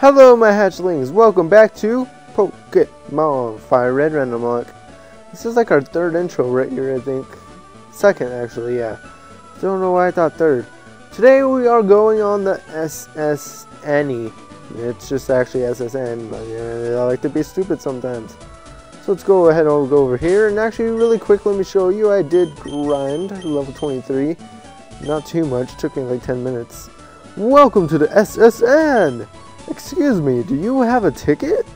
Hello my hatchlings, welcome back to Pokemon Fire Red Randomlocke. This is like our third intro right here, I think. Second, actually, yeah. Don't know why I thought third. Today we are going on the SSNE. It's just actually S.S. Anne, but yeah, I like to be stupid sometimes. So let's go ahead and go over here, and actually really quick let me show you, I did grind level 23. Not too much, took me like 10 minutes. Welcome to the S.S. Anne! Excuse me, do you have a ticket?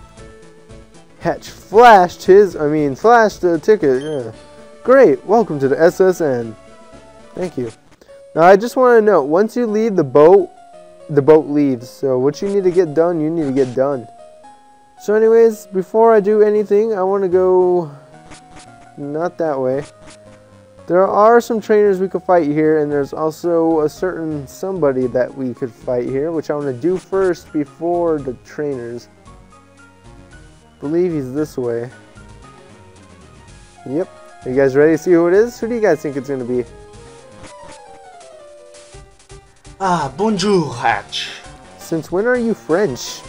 Hatch flashed his, I mean, flashed the ticket, yeah. Great, welcome to the S.S. Anne. Thank you. Now I just want to note, once you leave the boat, the boat leaves. So what you need to get done, you need to get done. So anyways, before I do anything, I want to go not that way. There are some trainers we could fight here, and there's also a certain somebody that we could fight here, which I want to do first before the trainers. believe he's this way. Yep. Are you guys ready to see who it is? Who do you guys think it's going to be? Ah, bonjour, Hatch. Since when are you French?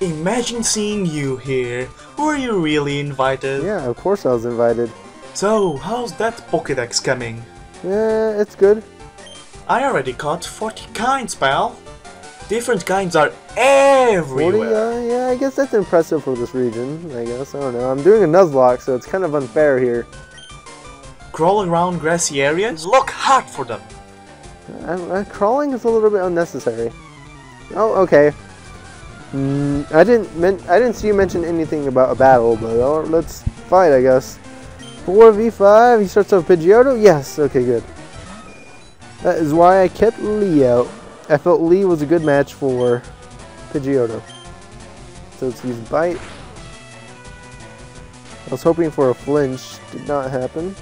Imagine seeing you here. Were you really invited? Yeah, of course I was invited. So, how's that Pokédex coming? Yeah, it's good. I already caught 40 kinds, pal. Different kinds are everywhere. 40, uh, yeah, I guess that's impressive for this region, I guess. I don't know. I'm doing a Nuzlocke, so it's kind of unfair here. Crawling around grassy areas? Look hard for them. Uh, crawling is a little bit unnecessary. Oh, okay. Mm, I didn't I didn't see you mention anything about a battle, but uh, let's fight, I guess. 4v5, he starts off Pidgeotto? Yes, okay, good. That is why I kept Lee out. I felt Lee was a good match for Pidgeotto. So let's use Bite. I was hoping for a flinch, did not happen.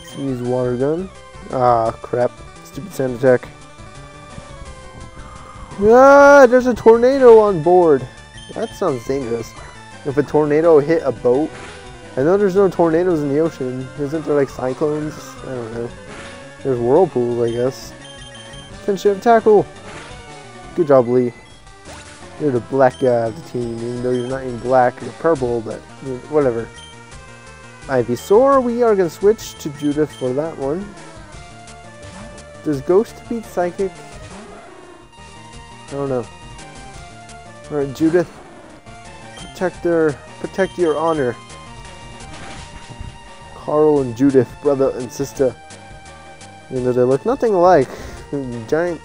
Let's use Water Gun. Ah, crap. Stupid sand attack. Ah, there's a tornado on board. That sounds dangerous. If a tornado hit a boat, I know there's no tornadoes in the ocean. Isn't there like cyclones? I don't know. There's whirlpools, I guess. Finship tackle. Good job, Lee. You're the black guy of the team, even though you're not in black, you're purple, but whatever. Ivysaur, we are to switch to Judith for that one. Does Ghost beat Psychic? I don't know. Alright, Judith. Protect their, protect your honor. Carl and Judith, brother and sister. You know, they look nothing alike. Giant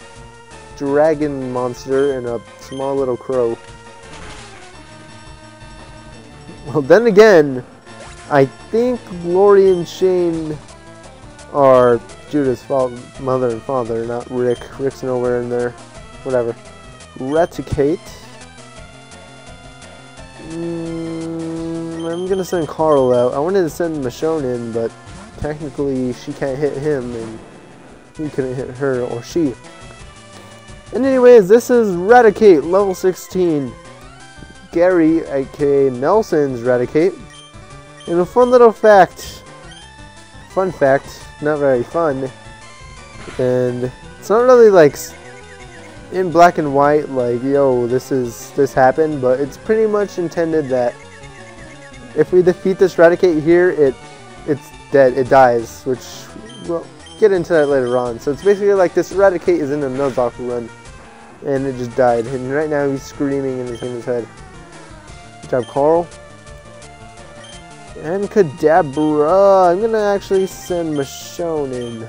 dragon monster and a small little crow. Well, then again, I think Lori and Shane are Judith's mother and father, not Rick. Rick's nowhere in there. Whatever. Raticate. I'm gonna send Carl out. I wanted to send Michonne in, but technically she can't hit him, and he couldn't hit her or she. And anyways, this is Raticate, level 16. Gary, aka Nelson's Raticate. And a fun little fact, fun fact, not very fun, and it's not really like in black and white, like, yo, this is, this happened, but it's pretty much intended that if we defeat this Raticate here, it, it's dead, it dies, which, we'll get into that later on. So it's basically like this Raticate is in a Nuzlocke run, and it just died, and right now he's screaming and he's in his head. Good job, Carl. And Kadabra. I'm gonna actually send Michonne in.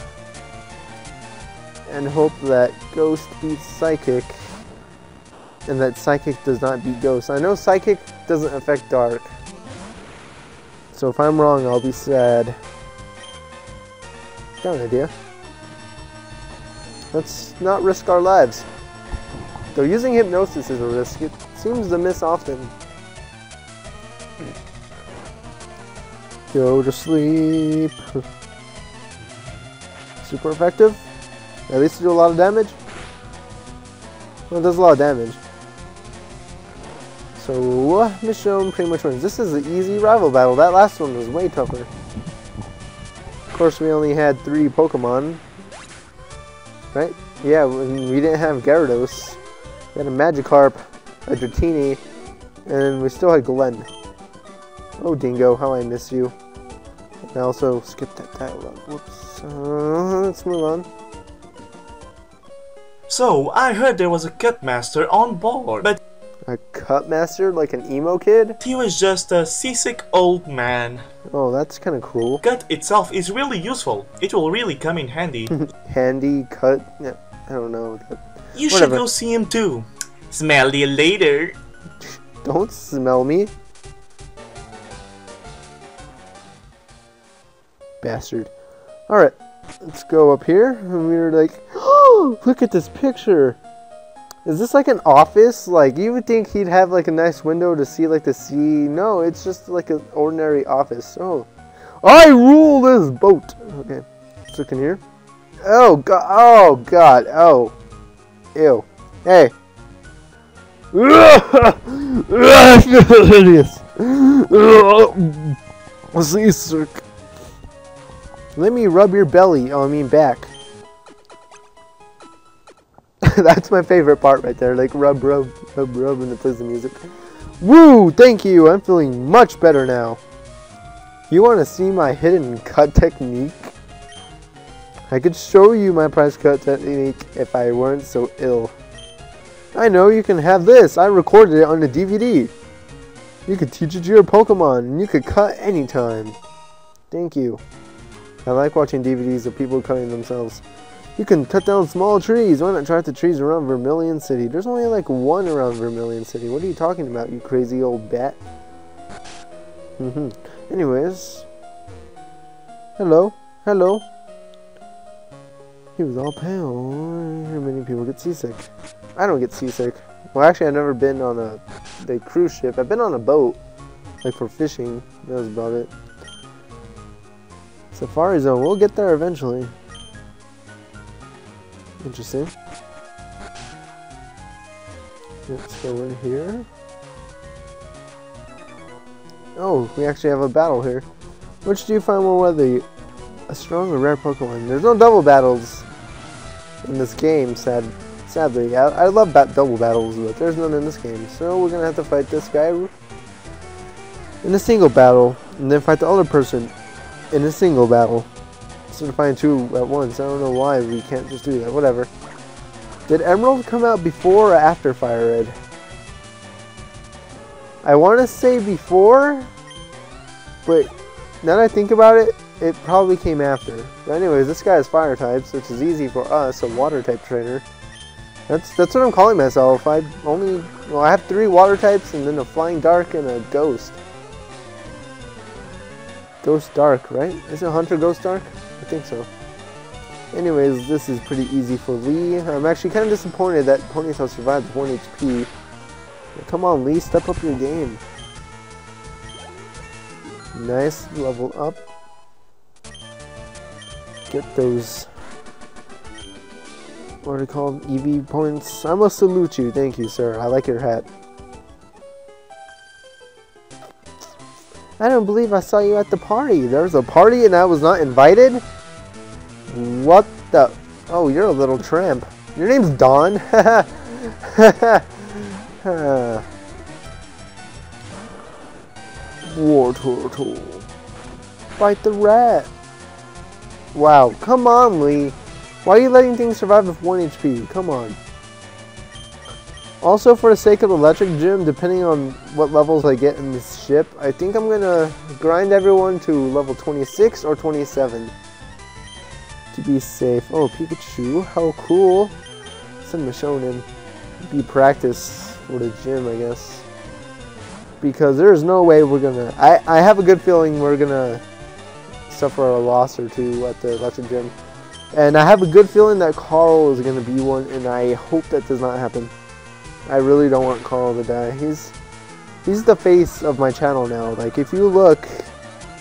And hope that Ghost beats Psychic. And that Psychic does not beat Ghost. I know Psychic doesn't affect Dark. So if I'm wrong, I'll be sad. Got an idea. Let's not risk our lives. Though using Hypnosis is a risk, it seems to miss often. Go to sleep. Super effective. At least do a lot of damage. Well, it does a lot of damage. So, Michonne pretty much wins. This is an easy rival battle. That last one was way tougher. Of course, we only had three Pokemon. right? Yeah, we didn't have Gyarados. We had a Magikarp, a Dratini, and we still had Glenn. Oh, Dingo, how I miss you. And I also skipped that dialogue. Whoops. Uh, let's move on. So, I heard there was a Cutmaster on board, but A cut master, like an emo kid? he was just a seasick old man. Oh, that's kind of cool. Cut itself is really useful. It will really come in handy. Handy cut. I don't know. You should go see him too. Smell you later. Don't smell me. Bastard. Alright, let's go up here. And we were like, oh, look at this picture. Is this like an office? Like, you would think he'd have like a nice window to see like the sea. No, it's just like an ordinary office. Oh, I rule this boat. Okay, let's look in here. Oh, God. Oh, God. Oh. Ew. Hey. I feel hideous. Seasick. Let me rub your belly. Oh, I mean back. That's my favorite part right there. Like rub, rub, rub, rub, and it plays the music. Woo! Thank you. I'm feeling much better now. You want to see my hidden cut technique? I could show you my price cut technique if I weren't so ill. I know you can have this. I recorded it on the DVD. You could teach it to your Pokemon, and you could cut anytime. Thank you. I like watching DVDs of people cutting themselves. You can cut down small trees. Why not try the trees around Vermilion City? There's only like one around Vermilion City. What are you talking about, you crazy old bat? Mm-hmm. Anyways. Hello. Hello. He was all pale. Hear many people get seasick. I don't get seasick. Well, actually, I've never been on a the cruise ship. I've been on a boat, like for fishing. That was about it. Safari Zone. We'll get there eventually. Interesting. Let's go in here. Oh, we actually have a battle here. Which do you find more worthy? A strong or rare Pokemon? There's no double battles in this game, sad, sadly. I, I love bat double battles, but there's none in this game. So we're gonna have to fight this guy in a single battle, and then fight the other person in a single battle. Of fighting two at once. I don't know why we can't just do that. Whatever. Did Emerald come out before or after Fire Red? I want to say before, but now that I think about it, it probably came after. But anyways, this guy is fire types, which is easy for us, a water type trainer. That's that's what I'm calling myself. I only well, I have three water types and then a flying dark and a ghost. Ghost Dark, right? Is it Haunter Ghost Dark? I think so. Anyways, this is pretty easy for Lee. I'm actually kind of disappointed that Ponytail survived with 1 HP. Come on, Lee, step up your game. Nice, level up. Get those, what are they called, EV points? I must salute you, thank you, sir. I like your hat. I don't believe I saw you at the party. There was a party and I was not invited? What the? Oh, you're a little tramp. Your name's Don. War turtle. Fight the rat. Wow, come on, Lee. Why are you letting things survive with 1 HP? Come on. Also, for the sake of electric gym, depending on what levels I get in this ship, I think I'm gonna grind everyone to level 26 or 27 to be safe. Oh, Pikachu, how cool! Send Shonen. Be practice for the gym, I guess. Because there's no way we're gonna. I I have a good feeling we're gonna suffer a loss or two at the electric gym, and I have a good feeling that Carl is gonna be one, and I hope that does not happen. I really don't want Carl to die. He's he's the face of my channel now. Like if you look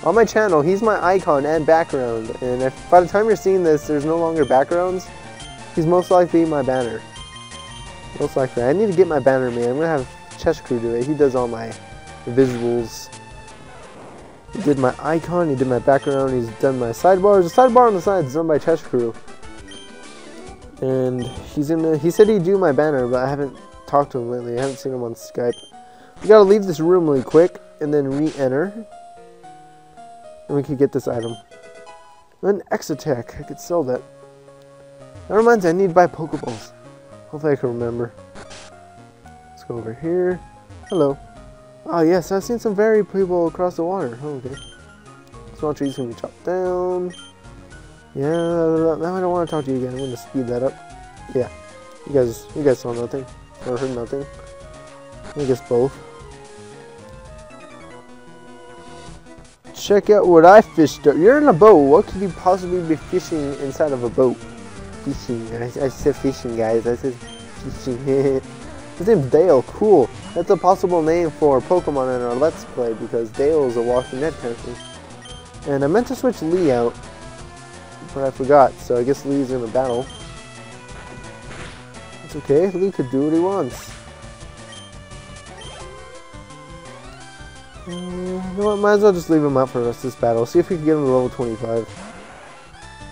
on my channel, he's my icon and background. And if by the time you're seeing this, there's no longer backgrounds, he's most likely my banner. Most likely. I need to get my banner man. I'm gonna have Chess Crew do it. He does all my visuals. He did my icon, he did my background, he's done my sidebars. The sidebar on the side is done by Chess Crew. And he's gonna. He said he'd do my banner, but I haven't talked to him lately. I haven't seen him on Skype. We gotta leave this room really quick and then re-enter, and we could get this item. An Exotech. I could sell that. That reminds me, I need to buy Pokeballs. Hopefully I can remember. Let's go over here. Hello. Oh yes, I've seen some very people across the water. Oh, okay. Small trees can be chopped down. Yeah, now I don't want to talk to you again. I'm going to speed that up. Yeah. You guys, you guys saw nothing. Or heard nothing. I guess both. Check out what I fished up. You're in a boat. What could you possibly be fishing inside of a boat? Fishing. I, I said fishing, guys. I said fishing. His name's Dale. Cool. That's a possible name for Pokemon in our Let's Play because Dale is a Walking Dead character. And I meant to switch Lee out, but I forgot. So I guess Lee's in a battle. It's okay. Lee could do what he wants. You know what, might as well just leave him out for the rest of this battle. See if we can get him to level 25.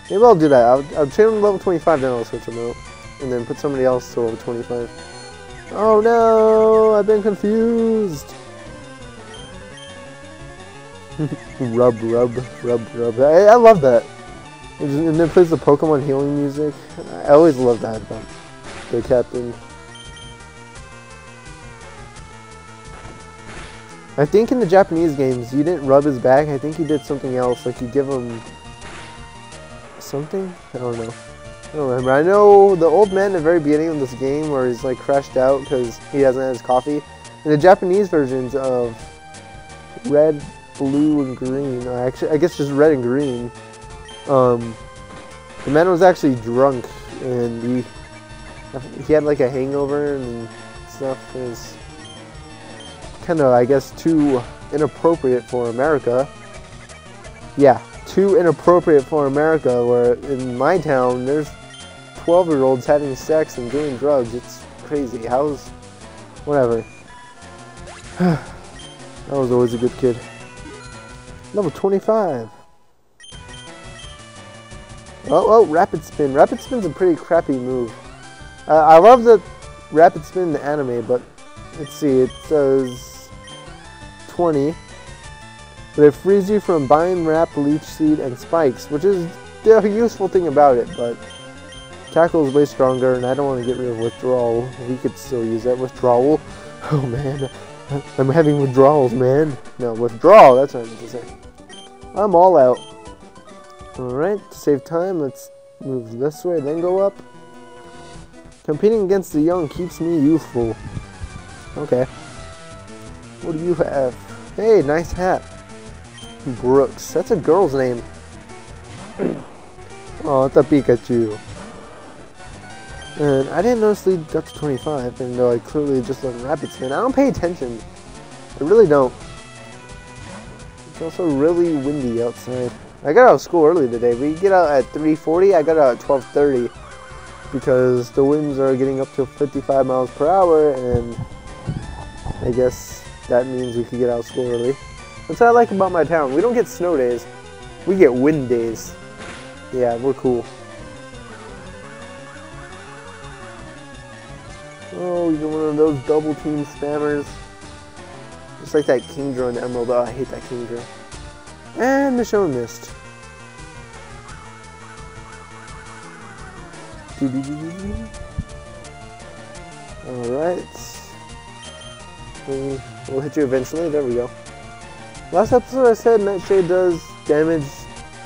Maybe I'll do that. I'll, I'll train him to level 25, then I'll switch him out. And then put somebody else to level 25. Oh no! I've been confused! rub, rub, rub, rub. I, I love that. And then plays the Pokemon healing music. I always love that about the captain. I think in the Japanese games, you didn't rub his back. I think you did something else. Like you give him something? I don't know. I don't remember. I know the old man at the very beginning of this game where he's like crashed out because he hasn't had his coffee. In the Japanese versions of red, blue, and green, or actually, I guess just red and green, um, the man was actually drunk and he he had like a hangover and stuff. It was kind of, I guess, too inappropriate for America. Yeah, too inappropriate for America, where in my town, there's 12 year olds having sex and doing drugs. It's crazy. How's. Whatever. I was always a good kid. Level 25. Oh, oh, Rapid Spin. Rapid Spin's a pretty crappy move. Uh, I love the Rapid Spin in the anime, but let's see, it says 20. But it frees you from Bind Wrap, Leech Seed, and Spikes, which is the useful thing about it, but Tackle is way stronger, and I don't want to get rid of Withdrawal. We could still use that Withdrawal. Oh man, I'm having withdrawals, man. No, withdrawal, that's what I meant to say. I'm all out. Alright, to save time, let's move this way, then go up. Competing against the young keeps me youthful. Okay. What do you have? Hey, nice hat. Brooks. That's a girl's name. oh, it's a Pikachu. And I didn't notice Lee got to 25, even though I clearly just learned Rapid Spin. I don't pay attention. I really don't. It's also really windy outside. I got out of school early today. We get out at 3.40. I got out at 12.30 because the winds are getting up to 55 miles per hour and I guess that means we could get out of school early. That's what I like about my town. We don't get snow days. We get wind days. Yeah, we're cool. Oh, you're one of those double team spammers. Just like that Kingdra and Emerald. Oh, I hate that Kingdra. And Michonne missed. Alright. We'll hit you eventually. There we go. Last episode I said Nightshade does damage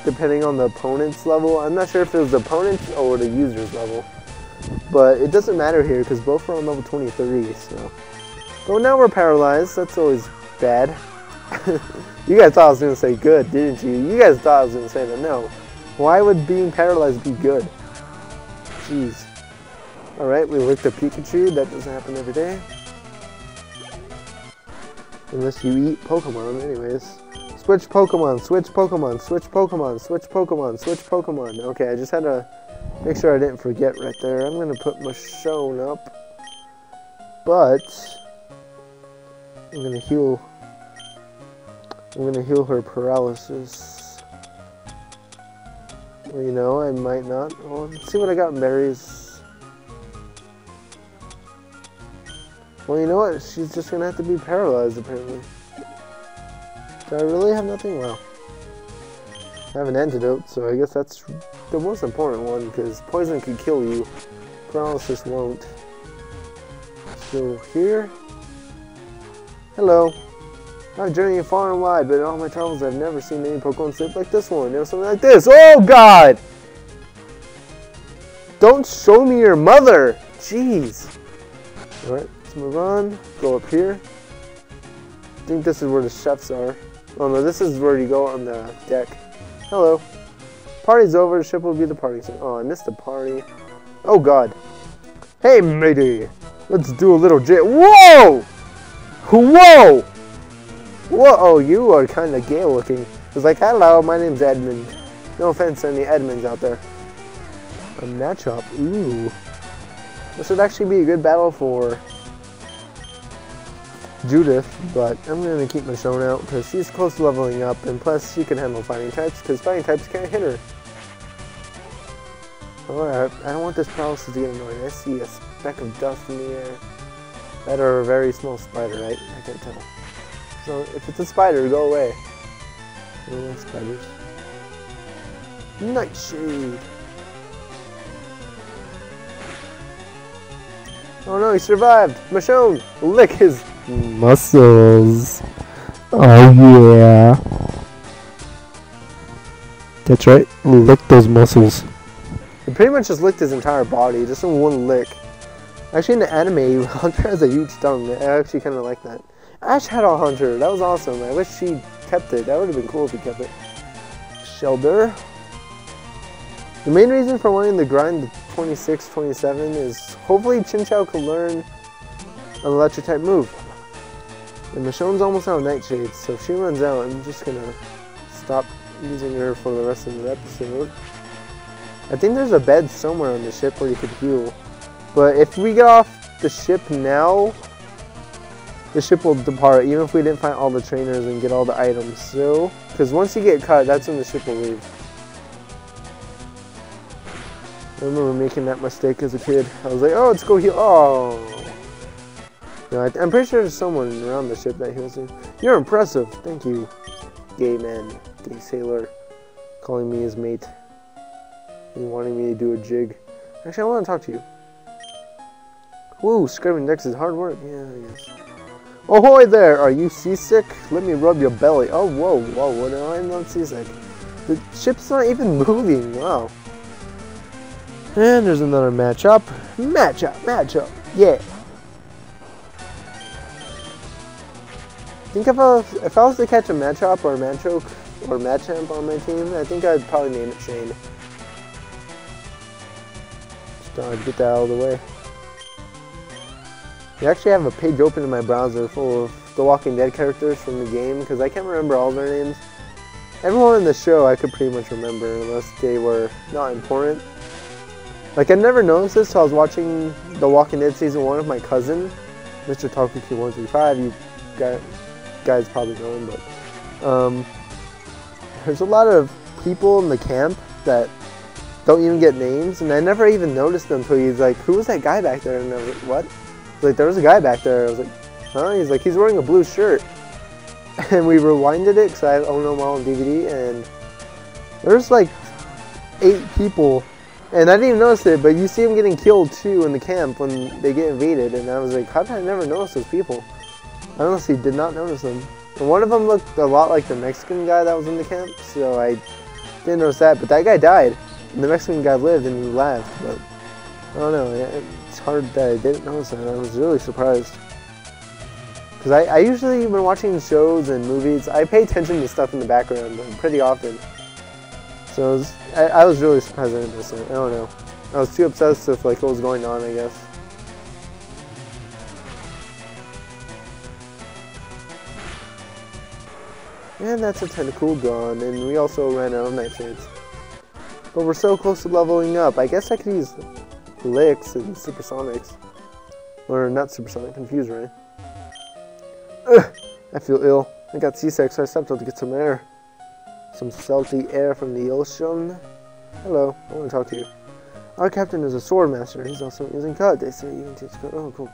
depending on the opponent's level. I'm not sure if it was the opponent's or the user's level. But it doesn't matter here because both are on level 23, so. But now we're paralyzed. That's always bad. you guys thought I was going to say good, didn't you? You guys thought I was going to say that. No. Why would being paralyzed be good? Jeez. Alright, we licked a Pikachu. That doesn't happen every day. Unless you eat Pokemon, anyways. Switch Pokemon, switch Pokemon, switch Pokemon, switch Pokemon, switch Pokemon. Okay, I just had to make sure I didn't forget right there. I'm to put Michonne up. But, I'm to heal, I'm to heal her paralysis. Well, you know, I might not. Well, let's see what I got in berries. Well, you know what? She's just gonna have to be paralyzed, apparently. Do I really have nothing? Well, I have an antidote, so I guess that's the most important one, because poison could kill you. Paralysis won't. So here. Hello. I've journeyed far and wide, but in all my travels I've never seen any Pokemon sleep like this one. It something like this. Oh god! Don't show me your mother! Jeez. Alright, move on. Go up here. I think this is where the chefs are. Oh no, this is where you go on the deck. Hello. Party's over, the ship will be the party soon. Oh, I missed the party. Oh god. Hey matey! Let's do a little j- Whoa! Whoa! Whoa, oh, you are kind of gay looking. It's like, hello, my name's Edmund. No offense to any Edmonds out there. A matchup, ooh. This would actually be a good battle for Judith, but I'm going to keep Michonne out because she's close to leveling up, and plus she can handle fighting types because fighting types can't hit her. Alright, I don't want this paralysis to get annoying. I see a speck of dust in the air. That are a very small spider, right? I can't tell. So if it's a spider, go away. I don't like spiders. Nightshade. Oh no, he survived! Michonne, lick his muscles. Oh yeah. That's right, lick those muscles. He pretty much just licked his entire body, just in one lick. Actually, in the anime, Haunter has a huge tongue. I actually kind of like that. Ash had a Haunter. That was awesome. I wish she kept it. That would have been cool if he kept it. Shellder. The main reason for wanting to grind the 26, 27 is hopefully Chinchou can learn an electric type move. And Michonne's almost out of Nightshade, so if she runs out, I'm just gonna stop using her for the rest of the episode. I think there's a bed somewhere on the ship where you could heal. But if we get off the ship now, the ship will depart, even if we didn't find all the trainers and get all the items. So, because once you get cut, that's when the ship will leave. I remember making that mistake as a kid. I was like, oh, let's go heal. Oh. No, I am pretty sure there's someone around the ship that heals me. You're impressive. Thank you, gay man, gay sailor, calling me his mate and wanting me to do a jig. Actually, I want to talk to you. Woo, scrubbing decks is hard work. Yeah, I guess. Ahoy there! Are you seasick? Let me rub your belly. Oh, whoa, whoa, what am I not seasick? The ship's not even moving. Wow. And there's another matchup. Matchup, matchup. Yeah. Think if I, was, if I was to catch a Machop or a Machoke or Machamp on my team, I think I'd probably name it Shane. Just uh, get that out of the way. I actually have a page open in my browser full of the Walking Dead characters from the game because I can't remember all their names. Everyone in the show I could pretty much remember unless they were not important. Like I never noticed this until I was watching The Walking Dead season one with my cousin, Mr. Takuki 135. You got guys probably know him, but um, there's a lot of people in the camp that don't even get names, and I never even noticed them until he's like, "Who was that guy back there?" And I was like, "What?" He's like, "There was a guy back there." I was like, "Huh?" He's like, "He's wearing a blue shirt," and we rewinded it because I own them all on DVD, and there's like eight people. And I didn't even notice it, but you see them getting killed too in the camp when they get invaded. And I was like, how did I never notice those people? I honestly did not notice them. And one of them looked a lot like the Mexican guy that was in the camp, so I didn't notice that. But that guy died, and the Mexican guy lived and he laughed. But I don't know, it's hard that I didn't notice that. I was really surprised. Because I, I usually, when watching shows and movies, I pay attention to stuff in the background pretty often. So was, I, I, was really surprised I didn't miss it. I don't know. I was too obsessed with like what was going on, I guess. And that's a Tentacool gone, and we also ran out of nightshades. But we're so close to leveling up. I guess I could use licks and supersonics. Or not supersonic, confuse right? Eh? Ugh, I feel ill. I got seasick, so I stepped out to get some air. Some salty air from the ocean. Hello, I want to talk to you. Our captain is a sword master. He's also using cut. They say you can teach cut. Oh, cool.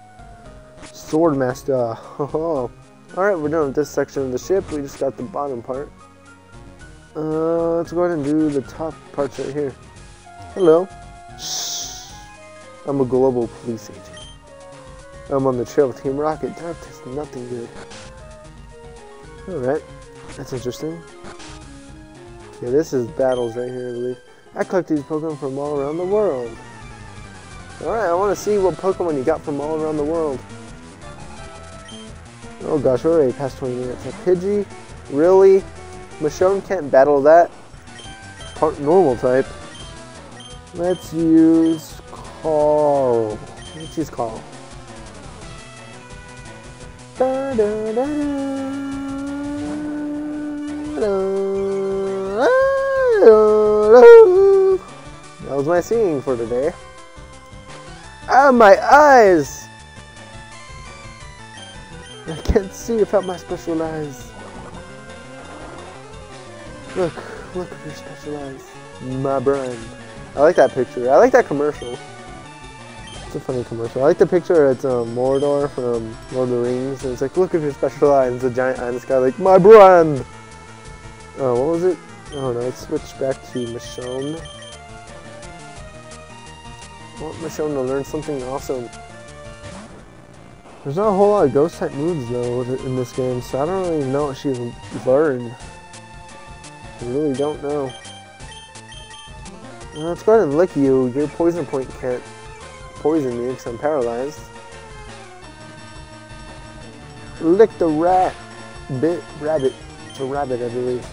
Sword Swordmaster. Oh, Alright, we're done with this section of the ship. We just got the bottom part. Uh, let's go ahead and do the top parts right here. Hello. Shh. I'm a global police agent. I'm on the trail with Team Rocket. That is nothing good. Alright. That's interesting. Yeah, this is battles right here, I believe. I collect these Pokemon from all around the world. Alright, I want to see what Pokemon you got from all around the world. Oh gosh, we're already past 20 minutes. A Pidgey? Really? Michonne can't battle that? Part normal type. Let's use Carl. Let's use Carl. Da, da, da, that was my singing for today. Ah, my eyes! Can't see without my special eyes. Look, look at your special eyes. My brand. I like that picture. I like that commercial. It's a funny commercial. I like the picture. It's um, Mordor from Lord of the Rings, and it's like, look at your special eyes. It's a giant eye in the sky, like my brand. Oh, what was it? Oh no, it switched back to Michonne. I want Michonne to learn something awesome. There's not a whole lot of ghost type moves though in this game, so I don't really know what she's learned. I really don't know. let's go ahead and lick you. Your poison point can't poison me because I'm paralyzed. Lick the rat. Bit rabbit. It's a rabbit, I believe.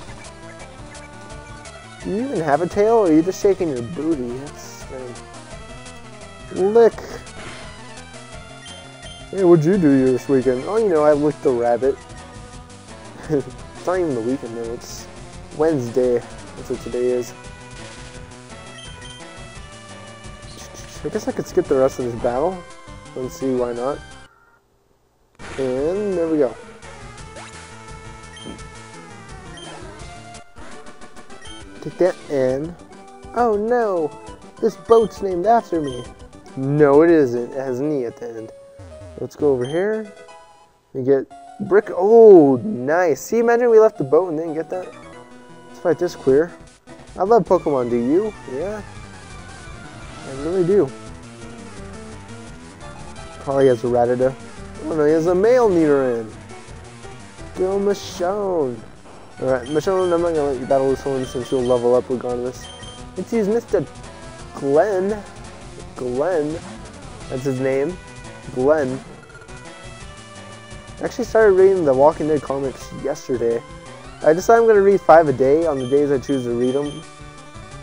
Do you even have a tail, or are you just shaking your booty? That's strange. Lick. Hey, what'd you do this weekend? Oh, you know, I licked the rabbit. it's not even the weekend though, it's Wednesday. That's what today is. I guess I could skip the rest of this battle. Let's see why not. And there we go. Take that in. Oh no! This boat's named after me. No, it isn't. It has an E at the end. Let's go over here. We get brick. Oh, nice. See, imagine we left the boat and didn't get that. Let's fight this queer. I love Pokemon. Do you? Yeah. I really do. Probably has a Rattata. Oh no, he has a male Nidoran. Go Michonne. Alright, Michonne, I'm not gonna let you battle this one since you'll level up regardless. Let's use Mr. Glenn. Glenn. That's his name. Glenn. I actually started reading the Walking Dead comics yesterday. I decided I'm going to read five a day on the days I choose to read them.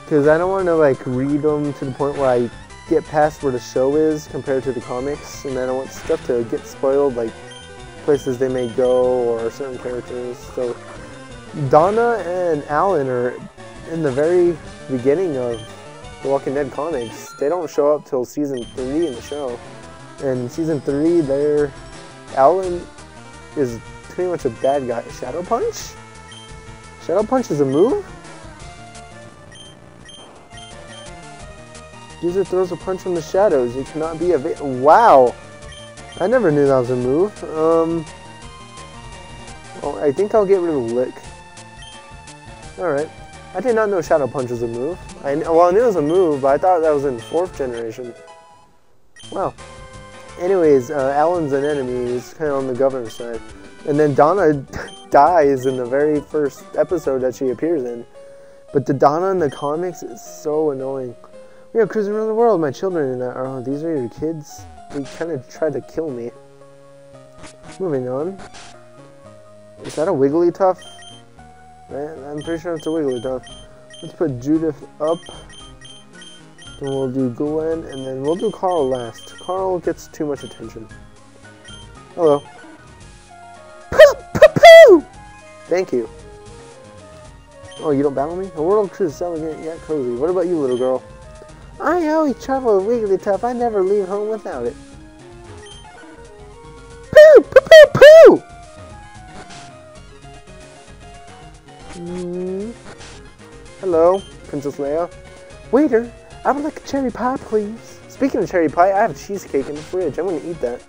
Because I don't want to like read them to the point where I get past where the show is compared to the comics. And then I want stuff to get spoiled, like places they may go or certain characters. So Donna and Alan are in the very beginning of the Walking Dead comics. They don't show up till season 3 in the show. And season 3, they're... Alan is pretty much a bad guy. Shadow Punch? Shadow Punch is a move? User throws a punch from the shadows. It cannot be a Wow! I never knew that was a move. Um... Well, I think I'll get rid of Lick. Alright. I did not know Shadow Punch was a move. I well, I knew it was a move, but I thought that was in fourth generation. Wow. Anyways, uh, Alan's an enemy. He's kind of on the governor's side. And then Donna dies in the very first episode that she appears in. But the Donna in the comics is so annoying. We are cruising around the world. My children and are. Oh, these are your kids? They kind of tried to kill me. Moving on. Is that a Wigglytuff? I'm pretty sure it's a Wigglytuff. Let's put Judith up. Then we'll do Gwen, and then we'll do Carl last. Carl gets too much attention. Hello. Poo, poo, poo! Thank you. Oh, you don't battle me? The world is elegant yet cozy. What about you, little girl? I always travel with Wigglytuff. I never leave home without it. Poo! Poo! Poo! Poo! Mm. Hello, Princess Leia. Waiter, I would like a cherry pie, please. Speaking of cherry pie, I have cheesecake in the fridge. I'm going to eat that.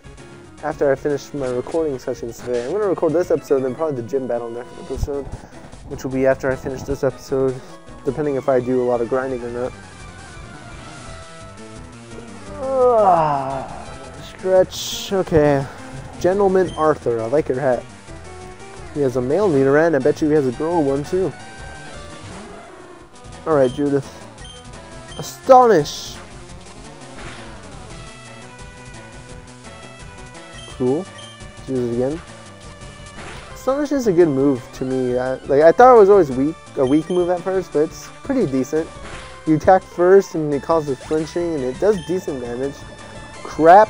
after I finish my recording sessions today. I'm going to record this episode, then probably the gym battle next episode, which will be after I finish this episode, depending if I do a lot of grinding or not. Ah, stretch. Okay. Gentleman Arthur. I like your hat. He has a male Nidoran. I bet you he has a girl one too. Alright, Judith. Astonish! Cool. Do it again. Astonish is a good move to me. I, like I thought it was always weak, a weak move at first, but it's pretty decent. You attack first and it causes flinching and it does decent damage. Crap.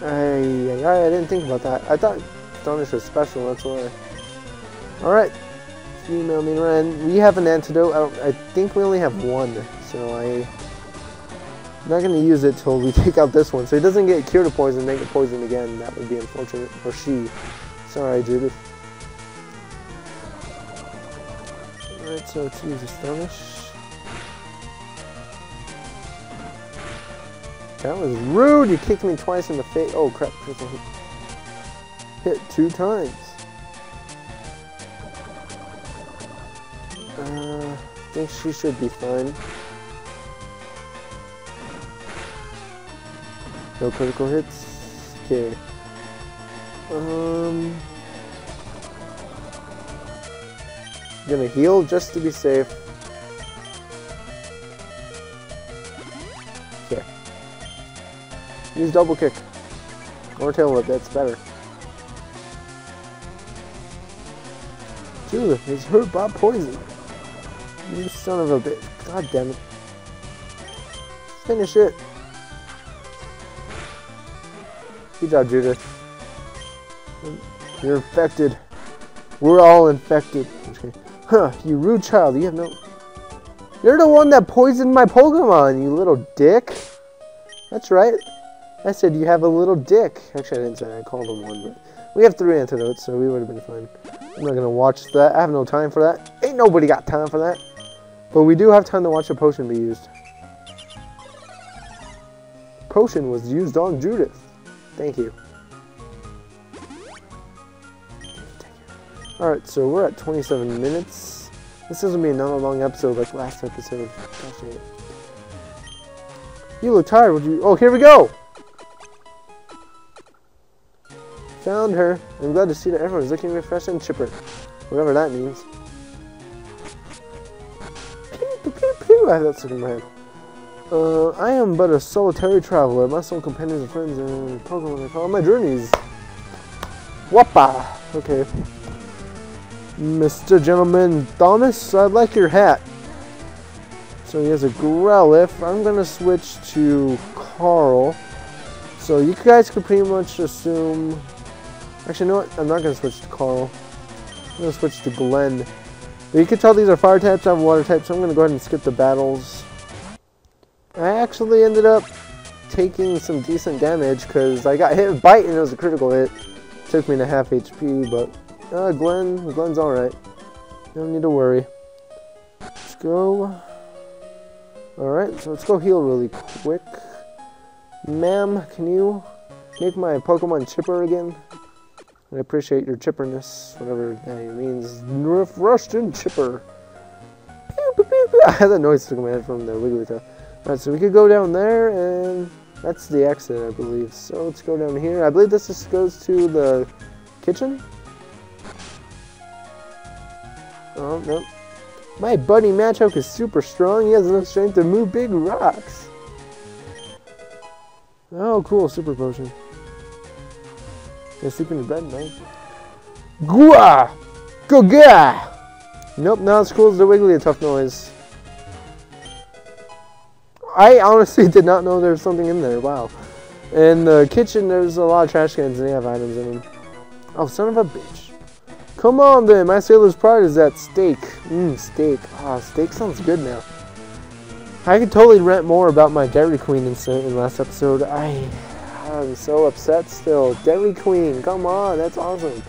I, I, I didn't think about that. I thought Astonish was special, that's why. Alright. Female Nidoran. We have an antidote. I, I think we only have one, so I... I'm not going to use it till we take out this one. So he doesn't get cured of poison and get poisoned again. That would be unfortunate for she. Sorry, Judith. Alright, so let's use Astonish. That was rude. You kicked me twice in the face. Oh crap! Hit two times. Think she should be fine. No critical hits. Okay. Um. Gonna heal just to be safe. Okay. Use double kick. Or tail whip, that's better. Judith is hurt by poison. You son of a bitch. God damn it. Finish it. Good job, Judith. You're infected. We're all infected. Huh, you rude child. You have no... You're the one that poisoned my Pokemon, you little dick. That's right. I said you have a little dick. Actually, I didn't say that. I called him one, but we have three antidotes, so we would have been fine. I'm not gonna watch that. I have no time for that. Ain't nobody got time for that. But we do have time to watch a potion be used. Potion was used on Judith. Thank you. Alright, so we're at 27 minutes. This is gonna be another long episode like last episode. You look tired, would you? Oh, here we go! Found her. I'm glad to see that everyone's looking refreshed and chipper. Whatever that means. Have that head. Uh, I am but a solitary traveler. My sole companions and friends and Pokemon I follow my journeys. Wappa! Okay. Mr. Gentleman Thomas, I'd like your hat. So he has a Growlithe. I'm gonna switch to Carl. So you guys could pretty much assume Actually, you know what? I'm not going to switch to Carl. I'm going to switch to Glenn. You can tell these are fire types, I'm water types, so I'm going to go ahead and skip the battles. I actually ended up taking some decent damage because I got hit with Bite and it was a critical hit. Took me to half HP, but uh, Glenn, Glenn's alright. No need to worry. Let's go. Alright, so let's go heal really quick. Ma'am, can you make my Pokemon chipper again? I appreciate your chipperness, whatever that means. Rushton chipper. I had that noise stuck in from the Wigglytuff. Alright, so we could go down there, and that's the exit, I believe. So let's go down here. I believe this just goes to the kitchen. Oh, no. My buddy Machoke is super strong. He has enough strength to move big rocks. Oh, cool. Super potion. Can I sleep in bed? man. Gua! Goga! Nope, not as cool as the Wigglytuff noise. I honestly did not know there was something in there. Wow. In the kitchen, there's a lot of trash cans and they have items in them. Oh, son of a bitch. Come on then, my sailor's pride is at stake. Mmm, steak. Ah, steak sounds good now. I could totally rant more about my Dairy Queen incident in last episode. I I'm so upset still. Dairy Queen, come on, that's awesome.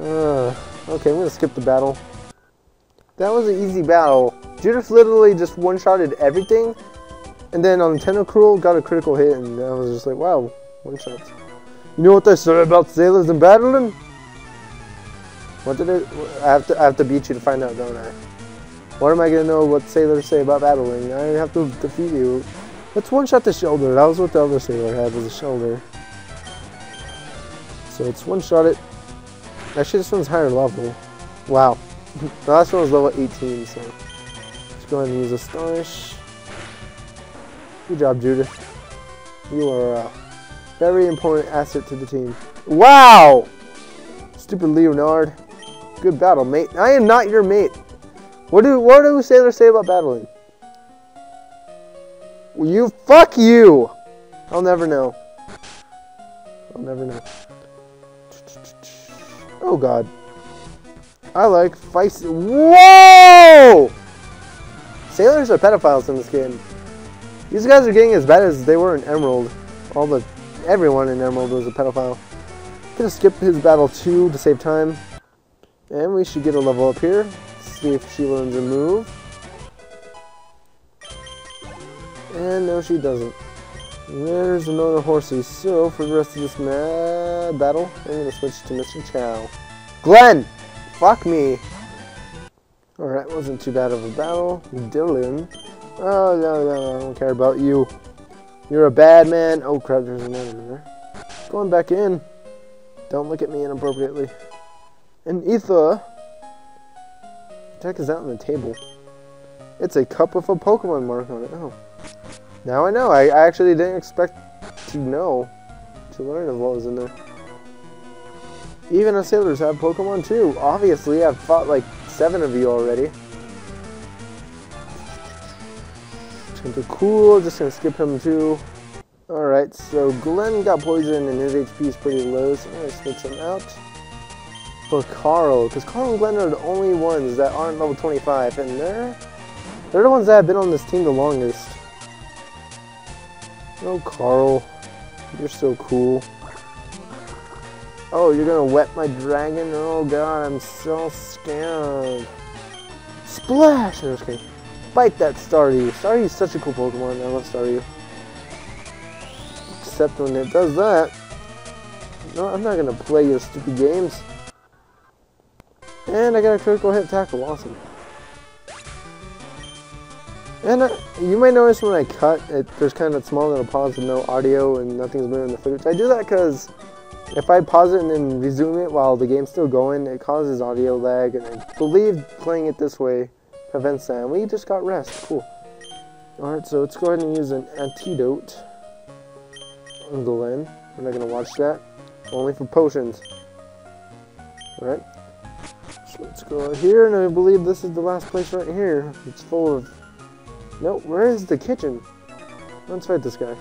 Uh, okay, I'm gonna skip the battle. That was an easy battle. Judith literally just one-shotted everything, and then on Tentacruel got a critical hit, and I was just like, wow, One shot. You know what they say about sailors in battling? What did it? I have to. I have to beat you to find out, don't I? What am I gonna know what sailors say about battling? I have to defeat you. Let's one shot the Shellder. That was what the other sailor had was a Shellder. So it's one shot it. Actually, this one's higher level. Wow. the last one was level 18, so let's go ahead and use Astonish. Good job, Judith. You are a very important asset to the team. Wow! Stupid Leonard. Good battle, mate. I am not your mate. What do what do sailors say about battling? You fuck you. I'll never know. I'll never know. Oh god. I like feisty. Whoa! Sailors are pedophiles in this game. These guys are getting as bad as they were in Emerald. All the everyone in Emerald was a pedophile. Gonna skip his battle too to save time. And we should get a level up here. See if she learns a move. And no, she doesn't. There's another Horsea. So, for the rest of this mad battle, I'm going to switch to Mr. Chow. Glenn! Fuck me! Alright, wasn't too bad of a battle. Dylan. Oh, no, no, I don't care about you. You're a bad man. Oh, crap, there's another one there. Going back in. Don't look at me inappropriately. And Ether. What the heck is that on the table? It's a cup with a Pokemon mark on it. Oh. Now I know. I, I actually didn't expect to know, to learn of what was in there. Even the sailors have Pokemon too. Obviously, I've fought like seven of you already. cool. Just gonna skip him too. Alright, so Glenn got poisoned and his HP is pretty low, so I'm gonna switch him out for Carl, because Carl and Glenn are the only ones that aren't level 25, and they're, they're the ones that have been on this team the longest. Oh, Carl. You're so cool. Oh, you're gonna wet my dragon? Oh god, I'm so scared. Splash! No, just kidding. Fight that Staryu. Staryu is such a cool Pokemon. I love Staryu. Except when it does that. No, I'm not gonna play your stupid games. And I got a critical hit tackle. Awesome. And uh, you might notice when I cut, it, there's kind of a small little pause with no audio and nothing's moving in the footage. I do that because if I pause it and then resume it while the game's still going, it causes audio lag, and I believe playing it this way prevents that. And we just got rest. Cool. Alright, so let's go ahead and use an antidote on Glenn. We're not going to watch that. Only for potions. Alright. So let's go here, and I believe this is the last place right here. It's full of no, where is the kitchen? Let's fight this guy.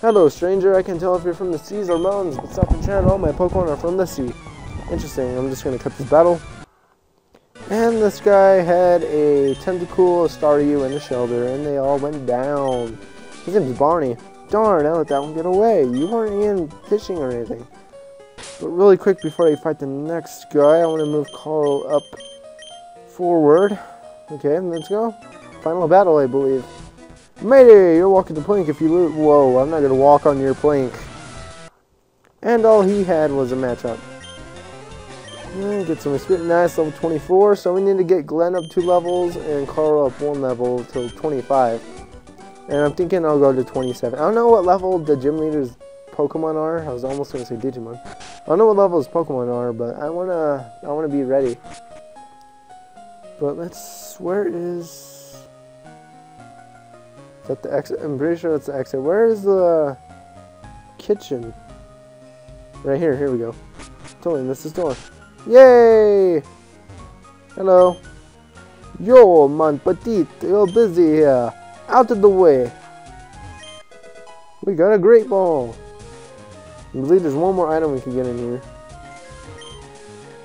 Hello, stranger. I can tell if you're from the seas or mountains, but stop and chat. All my Pokemon are from the sea. Interesting. I'm just going to cut this battle. And this guy had a Tentacool, a Staryu, and a Shellder, and they all went down. His name is Barney. Darn, I let that one get away. You weren't even fishing or anything. But really quick, before I fight the next guy, I want to move Carl up forward. Okay, let's go. Final battle, I believe. Mayday! You're walking the plank if you lose. Whoa, I'm not going to walk on your plank. And all he had was a Machop. get some experience. Nice, level 24. So we need to get Glenn up two levels and Carl up one level till 25. And I'm thinking I'll go to 27. I don't know what level the gym leader's Pokemon are. I was almost going to say Digimon. I don't know what level his Pokemon are, but I want to I wanna be ready. But let's... Where is that the exit? I'm pretty sure that's the exit. Where is the kitchen? Right here. Here we go. Totally missed this door. Yay! Hello. Yo, man, petite. You're busy here. Out of the way. We got a great ball. I believe there's one more item we can get in here.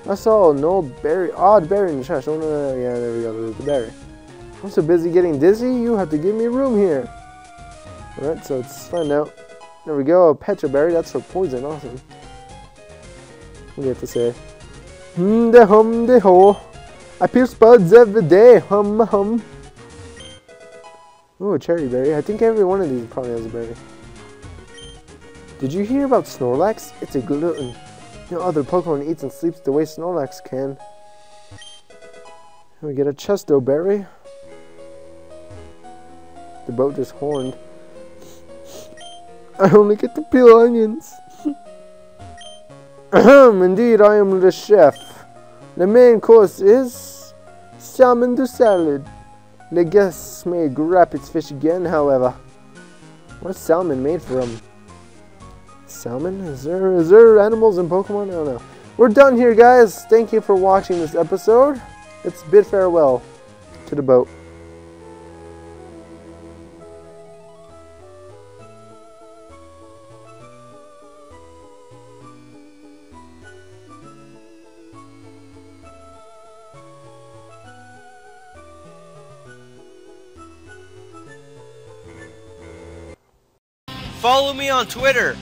I saw an old berry, odd berry in the trash. Oh no, yeah, there we go. There's the berry. I'm so busy getting dizzy, you have to give me room here. Alright, so let's find out. There we go, a Pecha Berry, that's for poison, awesome. You have to say? Hum de hum de ho. I pierce buds every day, hum hum. Ooh, a Cheri Berry. I think every one of these probably has a berry. Did you hear about Snorlax? It's a glutton. No other Pokemon eats and sleeps the way Snorlax can. We get a Chesto Berry. The boat just horned. I only get to peel onions. Ahem, indeed, I am the chef. The main course is salmon to salad. The guests may grab its fish again, however. What's salmon made from? Salmon? Is there is there animals in Pokemon? I don't know. We're done here, guys. Thank you for watching this episode. It's bid farewell to the boat. Follow me on Twitter